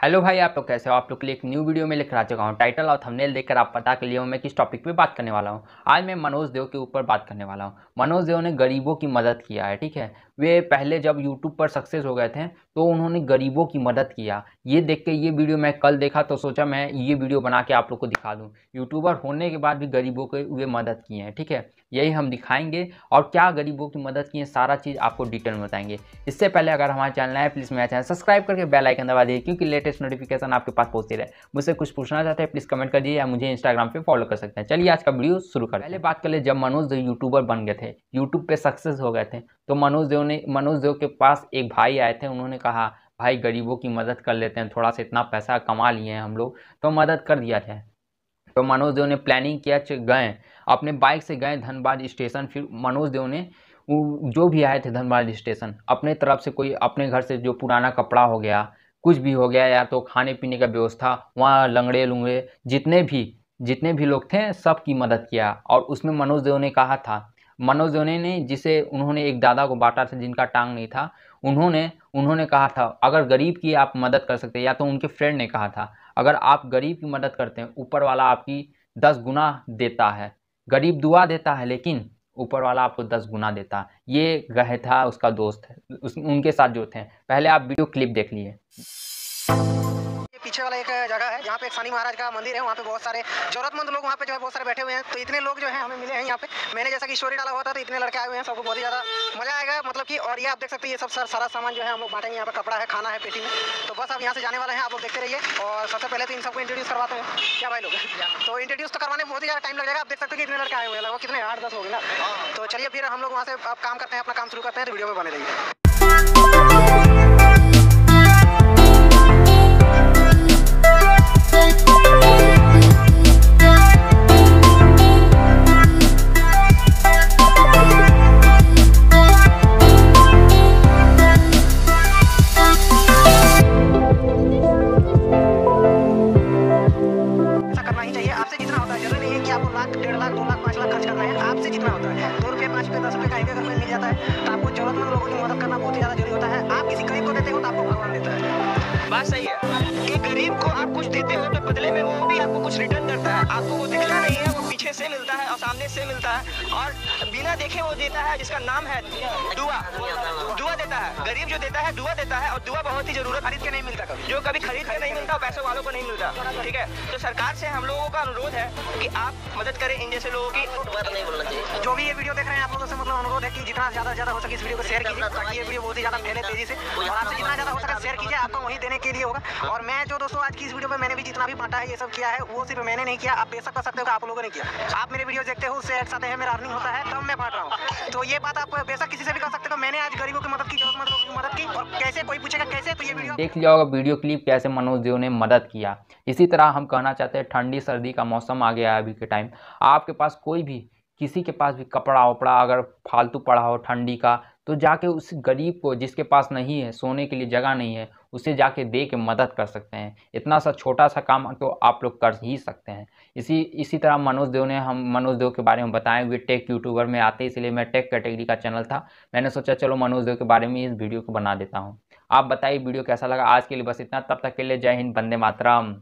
Hello भाई, आप लोग कैसे हो? आप लोग के लिए एक न्यू वीडियो में लेकर आ चुका हूँ टाइटल और थंबनेल देखकर आप पता कर लिया हूँ, मैं किस टॉपिक पे बात करने वाला हूँ। आज मैं मनोज देव के ऊपर बात करने वाला हूँ। मनोज देव ने गरीबों की मदद किया है, ठीक है? वे पहले जब यूट्यूब पर सक्सेस हो गए थे तो उन्होंने गरीबों की मदद किया। ये देख के ये वीडियो मैं कल देखा तो सोचा मैं ये वीडियो बना के आप लोग को दिखा दूँ। यूट्यूबर होने के बाद भी गरीबों के वे मदद किए हैं, ठीक है? यही हम दिखाएँगे और क्या गरीबों की मदद की है, सारा चीज़ आपको डिटेल में बताएँगे। इससे पहले अगर हमारे चैनल है प्लीज़ मेरा चैनल सब्सक्राइब करके बेल आइकन दबा दिए क्योंकि लेटेस्ट नोटिफिकेशन आपके पास पहुँचती रहे। मुझसे कुछ पूछना चाहते हैं प्लीज़ कमेंट कर दीजिए या मुझे इंस्टाग्राम पे फॉलो कर सकते हैं। चलिए, आज का वीडियो शुरू कर पहले बात कर ले, जब मनोज देव यूट्यूबर बन गए थे यूट्यूब पे सक्सेस हो गए थे तो मनोज देव ने, मनोज देव के पास एक भाई आए थे, उन्होंने कहा, भाई, गरीबों की मदद कर लेते हैं, थोड़ा सा इतना पैसा कमा लिए हैं हम लोग। तो मदद कर दिया जाए तो मनोज देव ने प्लानिंग किया गए। अपने बाइक से गए, धनबाद स्टेशन फिर मनोज देव ने जो भी आए थे धनबाद स्टेशन अपने तरफ़ से कोई, अपने घर से जो पुराना कपड़ा हो गया कुछ भी हो गया, या तो खाने पीने का व्यवस्था, वहाँ लंगड़े लुंगड़े, जितने भी जितने भी लोग थे सब की मदद किया। और उसमें मनोज देव ने कहा था, मनोज देव ने जिसे उन्होंने, एक दादा को बांटा था जिनका टांग नहीं था, उन्होंने उन्होंने कहा था, अगर गरीब की आप मदद कर सकते या तो उनके फ्रेंड ने कहा था, अगर आप गरीब की मदद करते हैं, ऊपर वाला आपकी दस गुना देता है, गरीब दुआ देता है, लेकिन ऊपर वाला आपको दस गुना देता। ये गह था, उसका दोस्त उस, उनके साथ जो थे। पहले आप वीडियो क्लिप देख लिए। पीछे वाला एक जगह है, जहाँ पे एक शनि महाराज का मंदिर है, वहाँ पे बहुत सारे जरूरतमंद लोग वहाँ पे जो है बहुत सारे बैठे हुए हैं। तो इतने लोग जो है हमें मिले हैं यहाँ पे। मैंने जैसा कि स्टोरी डाला हुआ था तो इतने लड़के आए हुए हैं, सबको बहुत ही ज़्यादा मज़ा आएगा। मतलब कि, और ये आप देख सकते हैं, ये सब सर सामान जो है हम लोग बांटेंगे यहाँ पे। कपड़ा है, खाना है, पेटी में तो बस आप यहाँ से जाने वाले हैं, आप लोग देखते रहिए। और सबसे पहले तो इन सबको इंट्रोड्यूस करवाते हैं। क्या भाई लोग? तो इंट्रोड्यूस तो करवाने में बहुत ही ज़्यादा टाइम लग जाएगा। आप देख सकते हैं इतने लड़के आए हुए लगभग कितने, आठ, दस हो गए ना। तो चलिए फिर हम लोग वहाँ से आप काम करते हैं, अपना काम शुरू करते हैं तो वीडियो में बने रहिए। एक्स्ट्रा होता है। दो रुपये पाँच रुपये दस रुपये का एक अगर कोई मिल जाता है। तो आपको जरूरतमंद लोगों की मदद करना बहुत ही ज़्यादा ज़रूरी होता है। आप किसी गरीब को देते हो तो आपको भगवान देता है। बात सही है कि गरीब को आप कुछ देते हो तो बदले में वो भी आपको कुछ रिटर्न करता है। आपको वो दिखता नहीं है, वो पीछे से मिलता है और सामने से मिलता है और बिना देखे वो देता है, जिसका नाम है दुआ। दुआ देता है। गरीब जो देता है, दुआ देता है और दुआ बहुत ही ज़रूरत खरीद के नहीं मिलता जो कभी खरीद के नहीं मिलता, पैसों वालों को नहीं मिलता, ठीक है? तो सरकार से हम लोगों का अनुरोध है कि आप मदद करें इन जैसे लोगों की। जो भी ये वीडियो देख रहे हैं, आप लोगों से मतलब अनुरोध है कि जितना ज़्यादा ज़्यादा हो सके इस वीडियो को शेयर कीजिए, ताकि ये वीडियो बहुत ही ज़्यादा फैले तेज़ी से और आपसे जितना ज़्यादा हो सके शेयर कीजिए, आपको वही देने के लिए होगा। और मैं जो दोस्तों आज की इस वीडियो में मैंने भी जितना भी बांटा है, ये सब किया है, वो सिर्फ़ मैंने नहीं किया। आप बेशक कर सकते हो आप लोगों ने किया। आप मेरे वीडियो देखते हो, उससे एक साथ है, मेरा अर्निंग होता है, तब मैं बांट रहा हूँ। तो ये बात आप बेशक किसी से भी कर सकते हो। मैंने आज गरीबों की मदद की जरूरतमंद की, मदद की, और कैसे कोई पूछेगा कैसे तो ये वीडियो देख लिया होगा वीडियो क्लिप कैसे मनोज देव ने मदद किया। इसी तरह हम कहना चाहते हैं, ठंडी सर्दी का मौसम आ गया है अभी के टाइम। आपके पास कोई भी, किसी के पास भी कपड़ा वपड़ा अगर फालतू पड़ा हो ठंडी का तो जाके उस गरीब को जिसके पास नहीं है, सोने के लिए जगह नहीं है, उसे जाके दे के मदद कर सकते हैं। इतना सा छोटा सा काम तो आप लोग कर ही सकते हैं। इसी इसी तरह मनोज देव ने हम, मनोज देव के बारे में बताएँ हुए टेक यूट्यूबर में आते, इसलिए मैं टेक कैटेगरी का चैनल था। मैंने सोचा, चलो मनोज देव के बारे में इस वीडियो को बना देता हूँ। आप बताइए वीडियो कैसा लगा? आज के लिए बस इतना, तब तक के लिए जय हिंद बंदे मातरम।